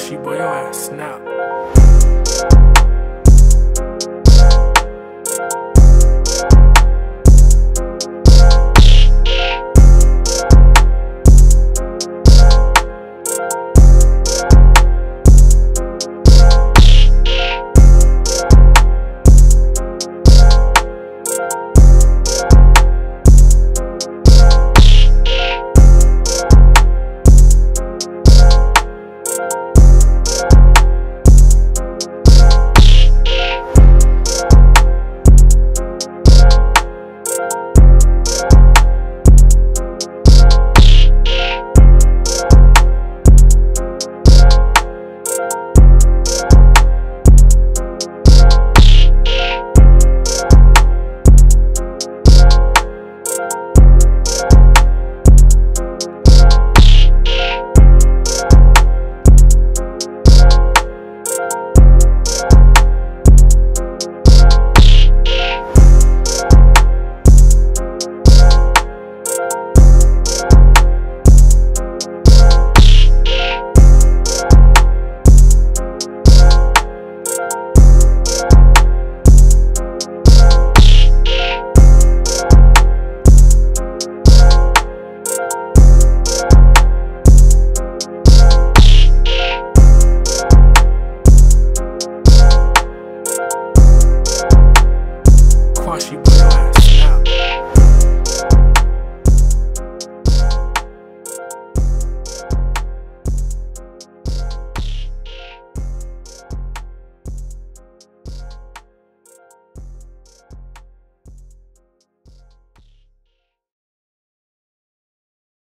she boy, your ass snap. Quashy